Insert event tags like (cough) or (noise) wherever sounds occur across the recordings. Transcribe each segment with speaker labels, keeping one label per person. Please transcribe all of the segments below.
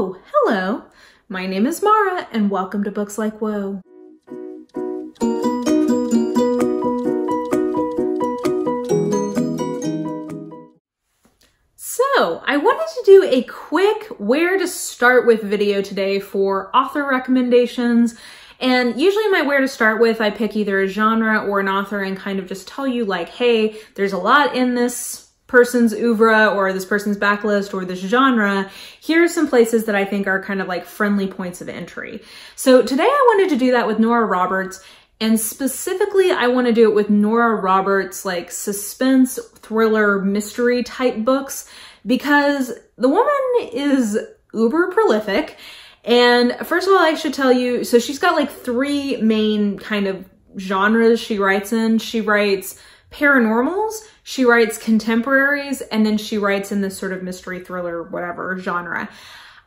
Speaker 1: Oh, hello. My name is Mara and welcome to Books Like Whoa. So I wanted to do a quick where to start with video today for author recommendations. And usually my where to start with, I pick either a genre or an author and kind of just tell you like, hey, there's a lot in this person's oeuvre or this person's backlist or this genre, here are some places that I think are kind of like friendly points of entry. So today I wanted to do that with Nora Roberts and specifically I want to do it with Nora Roberts like suspense, thriller, mystery type books because the woman is uber prolific. And first of all, I should tell you, so she's got like three main kind of genres she writes in. She writes paranormals, she writes contemporaries, and then she writes in this sort of mystery thriller, whatever genre.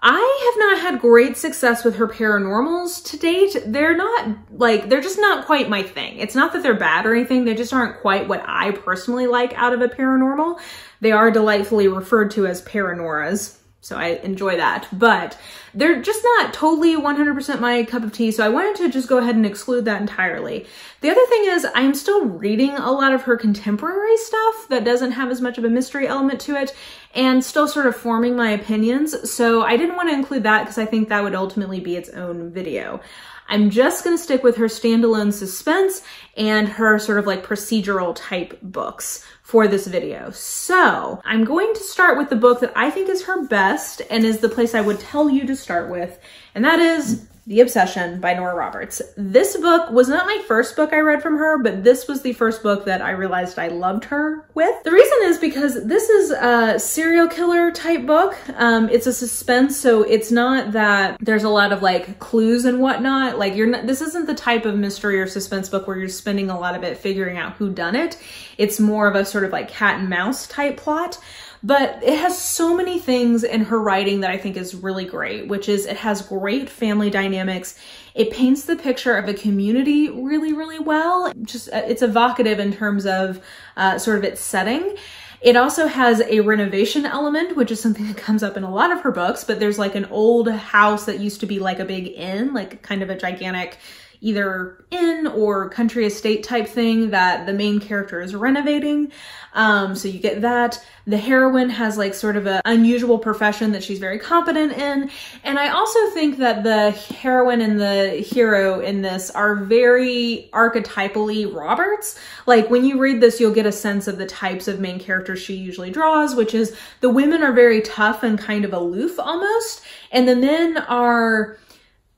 Speaker 1: I have not had great success with her paranormals to date. They're not like, they're just not quite my thing. It's not that they're bad or anything. They just aren't quite what I personally like out of a paranormal. They are delightfully referred to as paranoras. So I enjoy that, but they're just not totally 100% my cup of tea. So I wanted to just go ahead and exclude that entirely. The other thing is I'm still reading a lot of her contemporary stuff that doesn't have as much of a mystery element to it and still sort of forming my opinions. So I didn't want to include that because I think that would ultimately be its own video. I'm just going to stick with her standalone suspense and her sort of like procedural type books for this video. So I'm going to start with the book that I think is her best and is the place I would tell you to start with, and that is the Obsession by Nora Roberts. This book was not my first book I read from her, but this was the first book that I realized I loved her with. The reason is because this is a serial killer type book. Um, it's a suspense, so it's not that there's a lot of like clues and whatnot. Like you're not, this isn't the type of mystery or suspense book where you're spending a lot of it figuring out who done it. It's more of a sort of like cat and mouse type plot. But it has so many things in her writing that I think is really great, which is it has great family dynamics. It paints the picture of a community really, really well. Just uh, it's evocative in terms of uh, sort of its setting. It also has a renovation element, which is something (laughs) that comes up in a lot of her books, but there's like an old house that used to be like a big inn, like kind of a gigantic either inn or country estate type thing that the main character is renovating. Um, so you get that. The heroine has like sort of an unusual profession that she's very competent in. And I also think that the heroine and the hero in this are very archetypally Roberts. Like when you read this, you'll get a sense of the types of main characters she usually draws, which is the women are very tough and kind of aloof almost. And the men are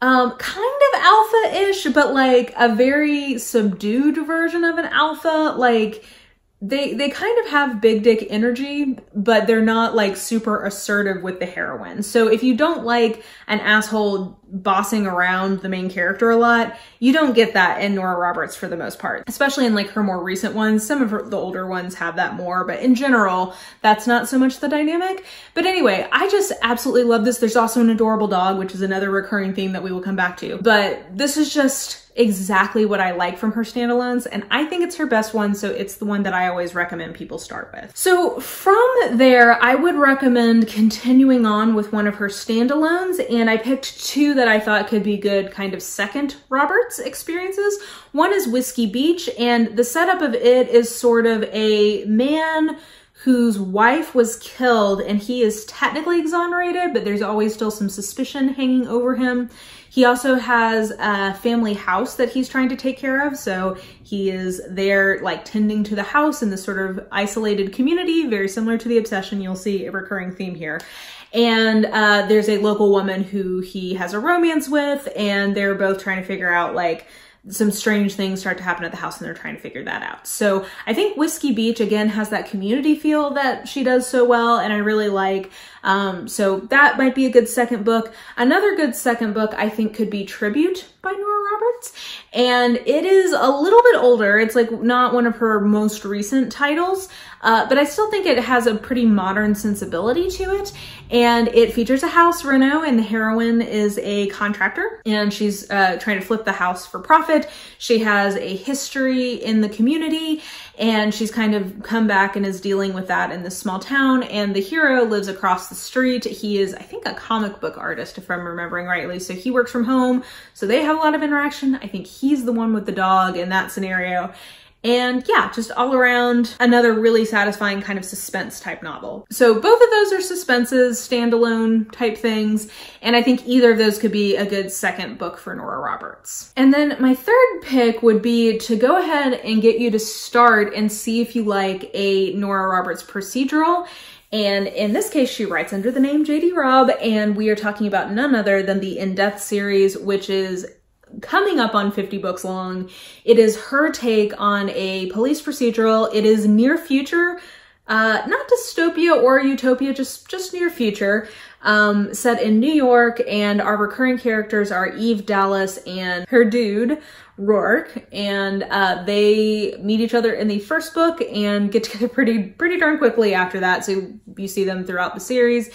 Speaker 1: um, kind of alpha-ish, but like a very subdued version of an alpha. Like they they kind of have big dick energy, but they're not like super assertive with the heroine. So if you don't like an asshole bossing around the main character a lot, you don't get that in Nora Roberts for the most part, especially in like her more recent ones. Some of her, the older ones have that more, but in general, that's not so much the dynamic. But anyway, I just absolutely love this. There's also an adorable dog, which is another recurring theme that we will come back to. But this is just exactly what I like from her standalones and I think it's her best one so it's the one that I always recommend people start with. So from there I would recommend continuing on with one of her standalones and I picked two that I thought could be good kind of second Roberts experiences. One is Whiskey Beach and the setup of it is sort of a man whose wife was killed and he is technically exonerated, but there's always still some suspicion hanging over him. He also has a family house that he's trying to take care of. So he is there like tending to the house in this sort of isolated community, very similar to the obsession. You'll see a recurring theme here. And uh, there's a local woman who he has a romance with and they're both trying to figure out like some strange things start to happen at the house and they're trying to figure that out. So I think Whiskey Beach again has that community feel that she does so well and I really like. Um, so that might be a good second book. Another good second book I think could be Tribute by Nora Roberts. And it is a little bit older. It's like not one of her most recent titles. Uh, but I still think it has a pretty modern sensibility to it. And it features a house, Reno, and the heroine is a contractor and she's uh, trying to flip the house for profit. She has a history in the community and she's kind of come back and is dealing with that in this small town. And the hero lives across the street. He is, I think, a comic book artist, if I'm remembering rightly. So he works from home. So they have a lot of interaction. I think he's the one with the dog in that scenario. And yeah, just all around another really satisfying kind of suspense type novel. So both of those are suspenses, standalone type things. And I think either of those could be a good second book for Nora Roberts. And then my third pick would be to go ahead and get you to start and see if you like a Nora Roberts procedural. And in this case, she writes under the name JD Robb, and we are talking about none other than the In Death series, which is coming up on 50 books long. It is her take on a police procedural. It is near future, uh, not dystopia or utopia, just, just near future, um, set in New York. And our recurring characters are Eve Dallas and her dude, Roarke. And, uh, they meet each other in the first book and get together (laughs) pretty, pretty darn quickly after that. So you see them throughout the series.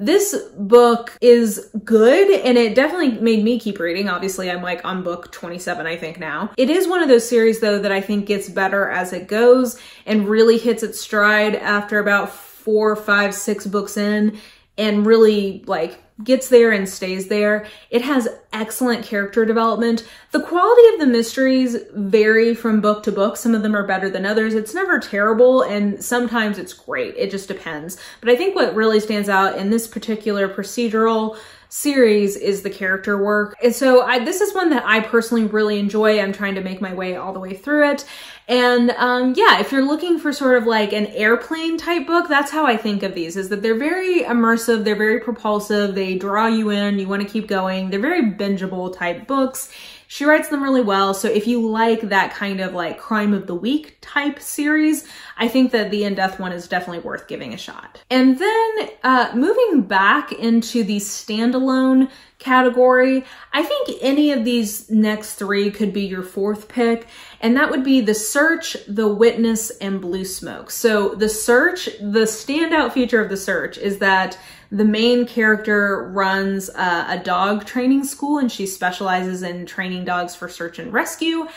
Speaker 1: This book is good and it definitely made me keep reading. Obviously, I'm like on book 27, I think now. It is one of those series though that I think gets better as it goes and really hits its stride after about four, five, six books in and really like gets there and stays there. It has excellent character development. The quality of the mysteries vary from book to book. Some of them are better than others. It's never terrible and sometimes it's great. It just depends. But I think what really stands out in this particular procedural series is the character work. And so I, this is one that I personally really enjoy. I'm trying to make my way all the way through it. And um, yeah, if you're looking for sort of like an airplane type book, that's how I think of these, is that they're very immersive, they're very propulsive, they draw you in, you want to keep going. They're very bingeable type books. She writes them really well. So if you like that kind of like crime of the week type series, I think that the In Death one is definitely worth giving a shot. And then uh, moving back into the standalone category, I think any of these next three could be your fourth pick, and that would be The Search, The Witness, and Blue Smoke. So The Search, the standout feature of The Search is that the main character runs uh, a dog training school and she specializes in training dogs for search and rescue.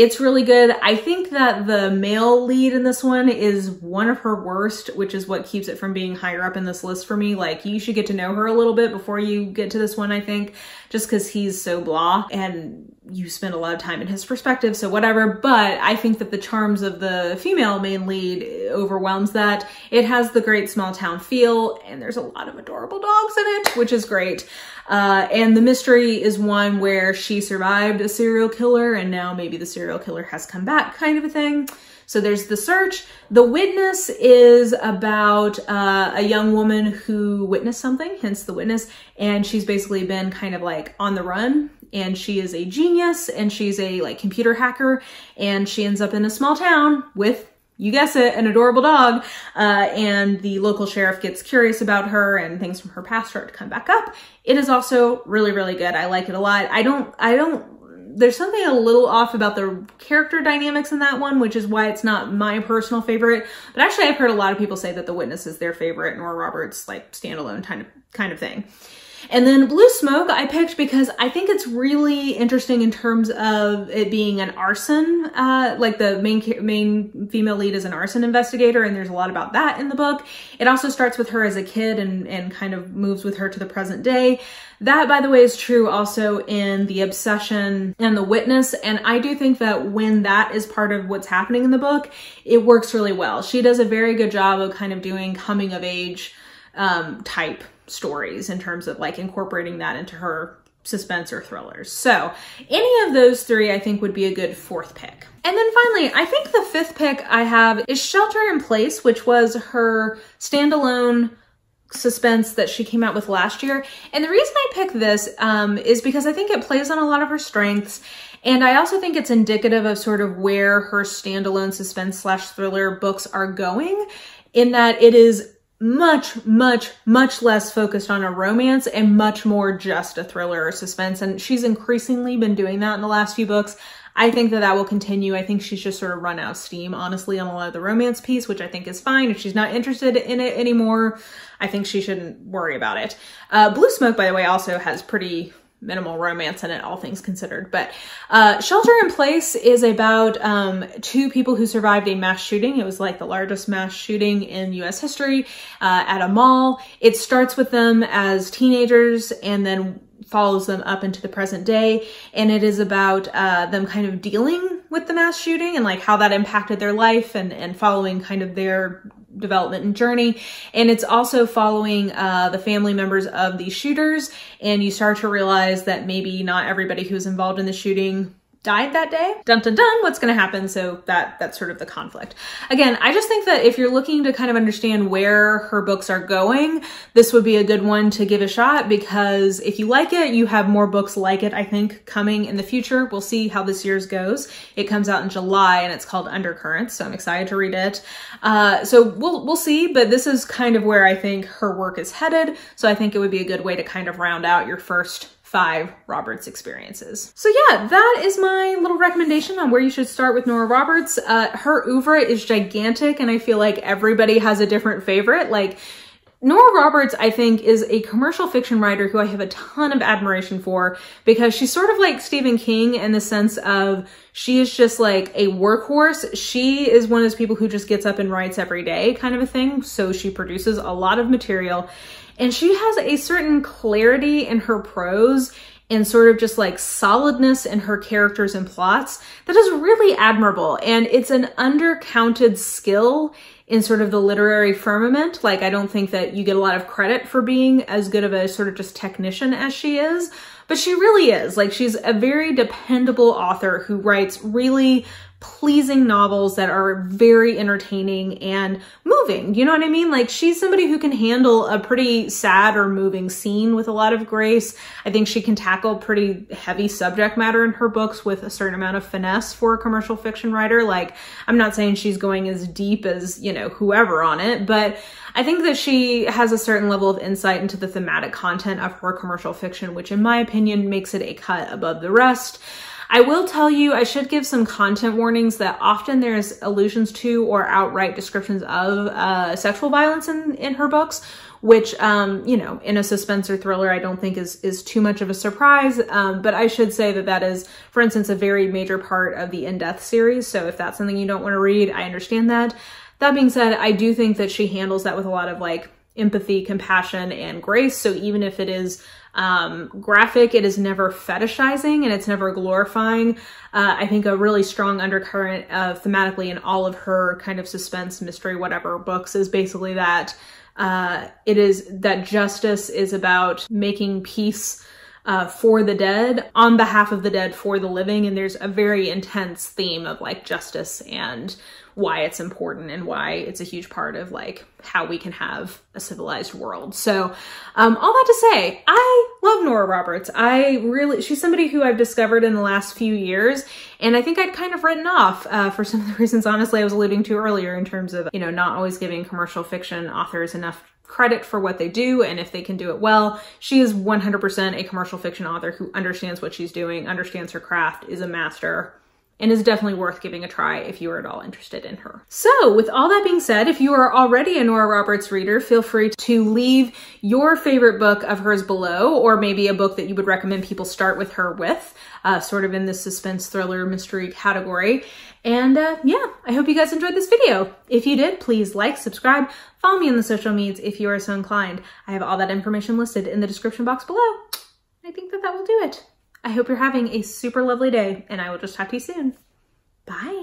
Speaker 1: It's really good. I think that the male lead in this one is one of her worst, which is what keeps it from being higher up in this list for me. Like, you should get to know her a little bit before you get to this one, I think, just because he's so blah and you spend a lot of time in his perspective, so whatever. But I think that the charms of the female main lead overwhelms that. It has the great small town feel, and there's a lot of adorable dogs in it, which is great. Uh, and the mystery is one where she survived a serial killer and now maybe the serial killer has come back kind of a thing. So there's the search. The witness is about uh, a young woman who witnessed something, hence the witness, and she's basically been kind of like on the run and she is a genius and she's a like computer hacker and she ends up in a small town with you guess it, an adorable dog. Uh, and the local sheriff gets curious about her and things from her past start to come back up. It is also really, really good. I like it a lot. I don't, I don't, there's something a little off about the character dynamics in that one, which is why it's not my personal favorite. But actually I've heard a lot of people say that The Witness is their favorite Nora Roberts like standalone kind of, kind of thing. And then Blue Smoke I picked because I think it's really interesting in terms of it being an arson, uh, like the main main female lead is an arson investigator and there's a lot about that in the book. It also starts with her as a kid and, and kind of moves with her to the present day. That, by the way, is true also in The Obsession and The Witness. And I do think that when that is part of what's happening in the book, it works really well. She does a very good job of kind of doing coming of age um, type stories in terms of like incorporating that into her suspense or thrillers. So any of those three I think would be a good fourth pick. And then finally, I think the fifth pick I have is Shelter in Place, which was her standalone suspense that she came out with last year. And the reason I picked this um, is because I think it plays on a lot of her strengths. And I also think it's indicative of sort of where her standalone suspense slash thriller books are going in that it is much, much, much less focused on a romance and much more just a thriller or suspense. And she's increasingly been doing that in the last few books. I think that that will continue. I think she's just sort of run out of steam, honestly, on a lot of the romance piece, which I think is fine. If she's not interested in it anymore, I think she shouldn't worry about it. Uh, Blue Smoke, by the way, also has pretty minimal romance in it, all things considered. But uh, Shelter in Place is about um, two people who survived a mass shooting. It was like the largest mass shooting in US history uh, at a mall. It starts with them as teenagers and then follows them up into the present day. And it is about uh, them kind of dealing with the mass shooting and like how that impacted their life and, and following kind of their development and journey. And it's also following uh, the family members of these shooters. And you start to realize that maybe not everybody who's involved in the shooting died that day. Dun dun dun, what's gonna happen? So that that's sort of the conflict. Again, I just think that if you're looking to kind of understand where her books are going, this would be a good one to give a shot because if you like it, you have more books like it, I think, coming in the future. We'll see how this year's goes. It comes out in July and it's called Under Currents, so I'm excited to read it. Uh, so we'll we'll see, but this is kind of where I think her work is headed. So I think it would be a good way to kind of round out your first five Roberts experiences. So yeah, that is my little recommendation on where you should start with Nora Roberts. Uh, her oeuvre is gigantic and I feel like everybody has a different favorite. Like Nora Roberts, I think, is a commercial fiction writer who I have a ton of admiration for because she's sort of like Stephen King in the sense of she is just like a workhorse. She is one of those people who just gets up and writes every day kind of a thing. So she produces a lot of material and she has a certain clarity in her prose and sort of just like solidness in her characters and plots that is really admirable. And it's an undercounted skill in sort of the literary firmament. Like, I don't think that you get a lot of credit for being as good of a sort of just technician as she is, but she really is. Like, she's a very dependable author who writes really pleasing novels that are very entertaining and moving. You know what I mean? Like she's somebody who can handle a pretty sad or moving scene with a lot of grace. I think she can tackle pretty heavy subject matter in her books with a certain amount of finesse for a commercial fiction writer. Like I'm not saying she's going as deep as, you know, whoever on it, but I think that she has a certain level of insight into the thematic content of her commercial fiction, which in my opinion makes it a cut above the rest. I will tell you, I should give some content warnings that often there's allusions to or outright descriptions of uh, sexual violence in, in her books, which, um, you know, in a suspense or thriller, I don't think is, is too much of a surprise. Um, but I should say that that is, for instance, a very major part of the In Death series. So if that's something you don't want to read, I understand that. That being said, I do think that she handles that with a lot of like empathy, compassion, and grace. So even if it is um, graphic. It is never fetishizing and it's never glorifying. Uh, I think a really strong undercurrent uh, thematically in all of her kind of suspense, mystery, whatever books is basically that uh, it is that justice is about making peace uh, for the dead on behalf of the dead for the living. And there's a very intense theme of like justice and why it's important and why it's a huge part of like how we can have a civilized world. So, um, all that to say, I love Nora Roberts. I really, she's somebody who I've discovered in the last few years, and I think I'd kind of written off uh, for some of the (laughs) reasons, honestly, I was alluding to earlier in terms of, you know, not always giving commercial fiction authors enough credit for what they do and if they can do it well. She is 100% a commercial fiction author who understands what she's doing, understands her craft, is a master and is definitely worth giving a try if you are at all interested in her. So with all that being said, if you are already a Nora Roberts reader, feel free to leave your favorite book of hers below, or maybe a book that you would recommend people start with her with, uh, sort of in the suspense thriller mystery category. And uh, yeah, I hope you guys enjoyed this video. If you did, please like, subscribe, follow me on the social medias if you are so inclined. I have all that information listed in the description box below. I think that that will do it. I hope you're having a super lovely day and I will just talk to you soon. Bye.